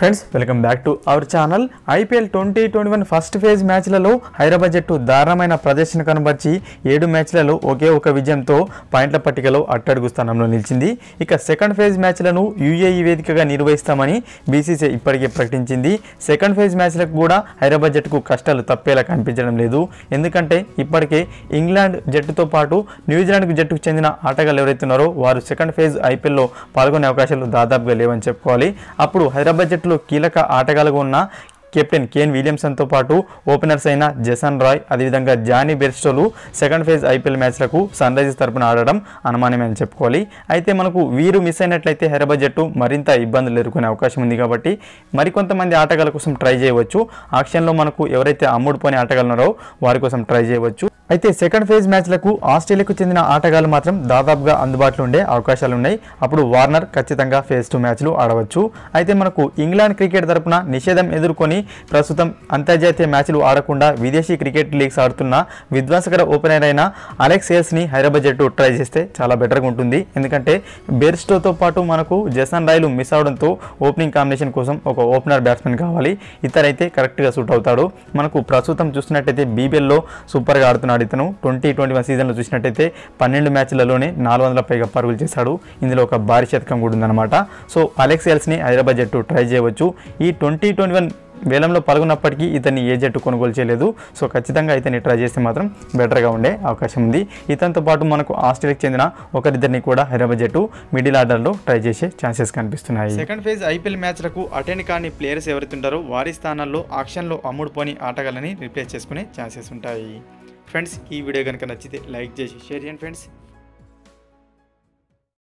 Friends welcome back to our channel. IPL twenty twenty one first phase మ్యాచ్లలో Hyderabad జట్టు దారుణమైన ప్రదర్శన కనబర్చి ఏడు మ్యాచ్లలో ఒకే ఒక విజయంతో పాయింట్ల పట్టికలో అట్టడుగు స్థానంలో నిలిచింది. ఇక సెకండ్ ఫేజ్ మ్యాచ్లను యూఏఈ వేదికగా నిర్వహిస్తామని బీసీసీ ఇప్పటికే ప్రకటించింది. సెకండ్ ఫేజ్ మ్యాచ్లకు కూడా హైదరాబాద్ జట్టుకు కష్టాలు తప్పేలా కనిపించడం లేదు. ఎందుకంటే ఇప్పటికే ఇంగ్లాండ్ జట్టుతో పాటు న్యూజిలాండ్ జట్టుకు చెందిన ఆటగాళ్ళు ఎవరైతే ఉన్నారో వారు సెకండ్ ఫేజ్ ఐపీఎల్లో పాల్గొనే అవకాశాలు దాదాపుగా లేవని చెప్పుకోవాలి. అప్పుడు హైదరాబాద్ జట్టులో కీలక ఆటగాళ్ళుగా ఉన్న కెప్టెన్ కేన్ విలియమ్సన్తో పాటు ఓపెనర్స్ అయిన జసన్ రాయ్ అదేవిధంగా జానీ బెర్స్టోలు సెకండ్ ఫేజ్ ఐపీఎల్ మ్యాచ్లకు సన్ రైజర్స్ తరపున ఆడడం అనుమానమని అని చెప్పుకోవాలి. అయితే మనకు వీరు మిస్ అయినట్లయితే హైదరాబాద్ జట్టు మరింత ఇబ్బందులు ఎదుర్కొనే అవకాశం ఉంది కాబట్టి మరికొంతమంది ఆటగాళ్ళ కోసం ట్రై చేయవచ్చు. ఆక్షన్లో మనకు ఎవరైతే అమ్ముడుపోయిన ఆటగాళ్ళు ఉన్నారో వారి కోసం ట్రై చేయవచ్చు. అయితే సెకండ్ ఫేజ్ మ్యాచ్లకు ఆస్ట్రేలియాకు చెందిన ఆటగాళ్ళు మాత్రం దాదాపుగా అందుబాటులో ఉండే అవకాశాలు ఉన్నాయి. అప్పుడు వార్నర్ ఖచ్చితంగా ఫేజ్ టూ మ్యాచ్లు ఆడవచ్చు. అయితే మనకు ఇంగ్లాండ్ క్రికెట్ తరపున నిషేధం ఎదుర్కొని ప్రస్తుతం అంతర్జాతీయ మ్యాచ్లు ఆడకుండా విదేశీ క్రికెట్ లీగ్స్ ఆడుతున్న విధ్వంసకర ఓపెనర్ అయిన అలెక్స్ సేల్స్ని హైదరాబాద్ జట్టు ట్రై చేస్తే చాలా బెటర్గా ఉంటుంది. ఎందుకంటే బెర్స్టోతో పాటు మనకు జసన్ రాయ్లు మిస్ అవడంతో ఓపెనింగ్ కాంబినేషన్ కోసం ఒక ఓపెనర్ బ్యాట్స్మెన్ కావాలి. ఇతరైతే కరెక్ట్గా సూట్ అవుతాడు. మనకు ప్రస్తుతం చూసినట్టయితే బీబీఎల్లో సూపర్గా ఆడుతున్నాడు ఇతను ట్వంటీ ట్వంటీ వన్ సీజన్లో చూసినట్టయితే పన్నెండు మ్యాచ్లలోనే నాలుగు వందల పైగా పరుగులు చేశాడు. ఇందులో ఒక భారీ శతకం కూడా ఉందన్నమాట. సో అలెక్స్ ఎల్స్ని హైదరాబాద్ జట్టు ట్రై చేయవచ్చు. ఈ ట్వంటీ ట్వంటీ వన్ వేలంలో పాల్గొన్నప్పటికీ ఇతన్ని ఏ జట్టు కొనుగోలు చేయలేదు. సో ఖచ్చితంగా ఇతన్ని ట్రై చేస్తే మాత్రం బెటర్గా ఉండే అవకాశం ఉంది. ఇతనితో పాటు మనకు ఆస్ట్రేలియాకి చెందిన ఒకరిద్దరిని కూడా హైదరాబాద్ జట్టు మిడిల్ ఆర్డర్లో ట్రై చేసే ఛాన్సెస్ కనిపిస్తున్నాయి. సెకండ్ ఫేజ్ ఐపీఎల్ మ్యాచ్లకు అటెండ్ కాని ప్లేయర్స్ ఎవరైతే ఉంటారో వారి స్థానాల్లో ఆక్షన్లో అమ్ముడుపోని ఆటగాళ్ళని రిప్లేస్ చేసుకునే ఛాన్సెస్ ఉంటాయి. ఫ్రెండ్స్ ఈ వీడియో కనుక నచ్చితే లైక్ చేసి షేర్ చేయండి ఫ్రెండ్స్.